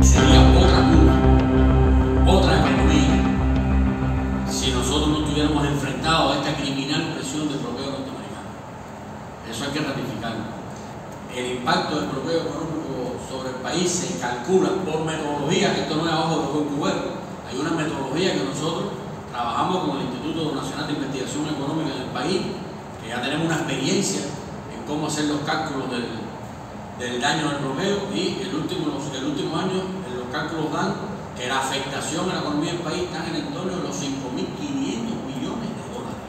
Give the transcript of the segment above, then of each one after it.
Sería otra Cuba, otra economía, si nosotros no estuviéramos enfrentados a esta criminal presión del bloqueo norteamericano. Eso hay que ratificarlo. El impacto del bloqueo económico sobre el país se calcula por metodología, esto no es abajo de los cubero. Hay una metodología que nosotros trabajamos con el Instituto Nacional de Investigación Económica en el país, que ya tenemos una experiencia en cómo hacer los cálculos del, daño del bloqueo y el último, el último año los cálculos dan que la afectación a la economía del país está en el entorno de los 5.500 millones de dólares.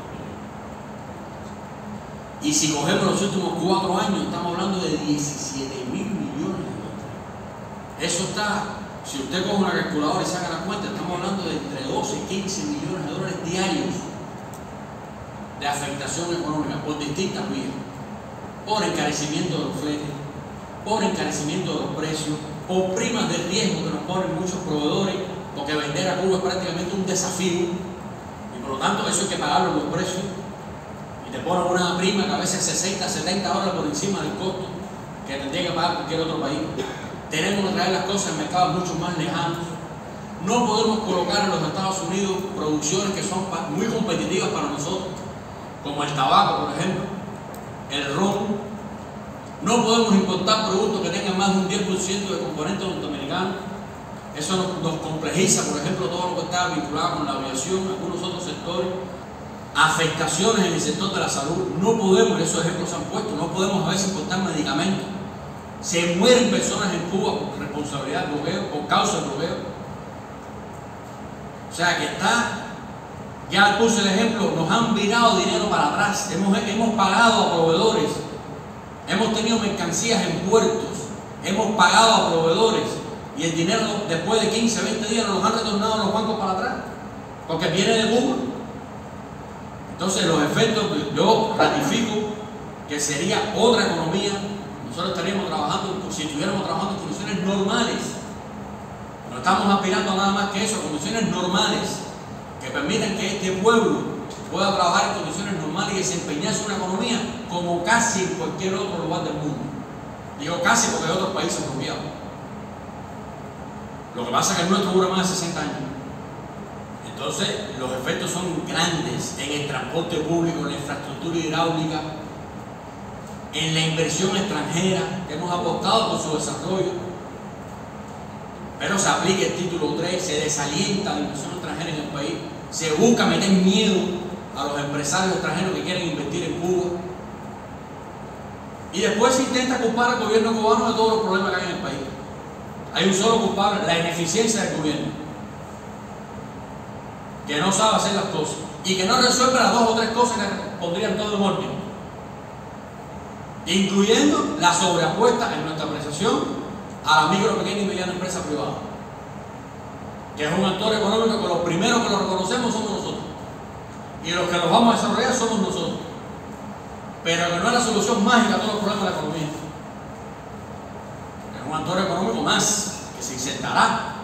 Y si cogemos los últimos cuatro años, estamos hablando de 17.000 millones de dólares. Eso está, si usted coge una calculadora y saca la cuenta, estamos hablando de entre 12 y 15 millones de dólares diarios de afectación económica por distintas vías. Por encarecimiento de fletes, por encarecimiento de los precios, por primas de riesgo que nos ponen muchos proveedores, porque vender a Cuba es prácticamente un desafío, y por lo tanto eso hay que pagarlo los precios, y te ponen una prima que a veces 60, 70 dólares por encima del costo que tendría que pagar cualquier otro país. Tenemos que traer las cosas en mercados mucho más lejanos. No podemos colocar en los Estados Unidos producciones que son muy competitivas para nosotros, como el tabaco, por ejemplo, el ron, no podemos importar productos que tengan más de un 10% de componentes norteamericanos. Eso nos, complejiza, por ejemplo, todo lo que está vinculado con la aviación, algunos otros sectores. Afectaciones en el sector de la salud. No podemos, esos ejemplos se han puesto, no podemos a veces importar medicamentos. Se mueren personas en Cuba por responsabilidad del bloqueo, por causa del bloqueo. O sea que está, ya puse el ejemplo, nos han virado dinero para atrás, hemos, hemos pagado a proveedores Mercancías en puertos, hemos pagado a proveedores y el dinero después de 15, 20 días nos han retornado a los bancos para atrás, porque viene de Cuba. Entonces los efectos, yo ratifico que sería otra economía, nosotros estaríamos trabajando, si estuviéramos trabajando en condiciones normales, no estamos aspirando a nada más que eso, condiciones normales, que permitan que este pueblo pueda trabajar en condiciones normales y desempeñarse una economía como casi en cualquier otro lugar del mundo. Digo casi porque hay otros países copiados. Lo que pasa es que el nuestro dura más de 60 años. Entonces, los efectos son grandes en el transporte público, en la infraestructura hidráulica, en la inversión extranjera, que hemos apostado por su desarrollo. Pero se aplica el título 3, se desalienta la inversión extranjera en el país, se busca meter miedo a los empresarios extranjeros que quieren invertir en Cuba. Y después se intenta culpar al gobierno cubano de todos los problemas que hay en el país. Hay un solo culpable, la ineficiencia del gobierno, que no sabe hacer las cosas y que no resuelve las dos o tres cosas que pondrían todo en orden, incluyendo la sobreapuesta en nuestra apreciación a la micro, pequeña y mediana empresa privada, que es un actor económico que los primeros que lo reconocemos somos nosotros y los que los vamos a desarrollar somos nosotros. Pero que no es la solución mágica a todos los problemas de la economía. Es un actor económico más que se insertará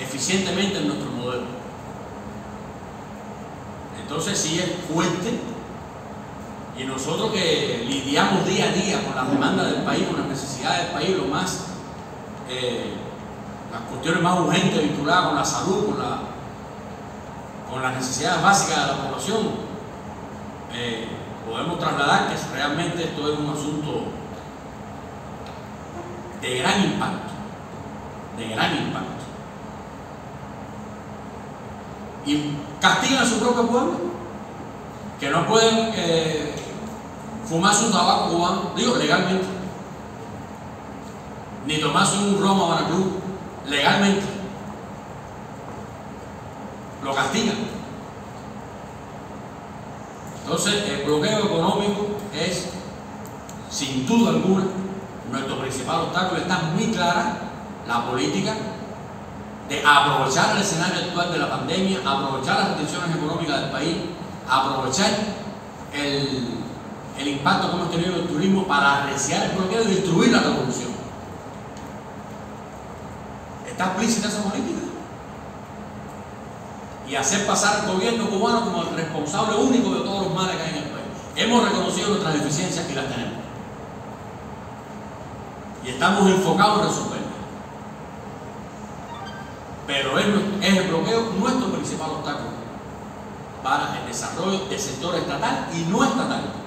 eficientemente en nuestro modelo. Entonces sí es fuerte y nosotros que lidiamos día a día con las demandas del país, con las necesidades del país, lo más, eh, las cuestiones más urgentes vinculadas con la salud, con la con las necesidades básicas de la población, eh, podemos trasladar que realmente esto es un asunto de gran impacto, de gran impacto. Y castigan a su propio pueblo, que no pueden eh, fumar su tabaco cubano, digo legalmente, ni tomarse un romo a Veracruz, legalmente lo castigan. Entonces, el bloqueo económico es, sin duda alguna, nuestro principal obstáculo. Está muy clara la política de aprovechar el escenario actual de la pandemia, aprovechar las condiciones económicas del país, aprovechar el, el impacto que hemos tenido en el turismo para arreciar el bloqueo y destruir la revolución. Está explícita esa política y hacer pasar al gobierno cubano como el responsable único de todos los males que hay en el país. Hemos reconocido nuestras deficiencias y las tenemos. Y estamos enfocados en resolverla. Pero es el bloqueo nuestro principal obstáculo para el desarrollo del sector estatal y no estatal.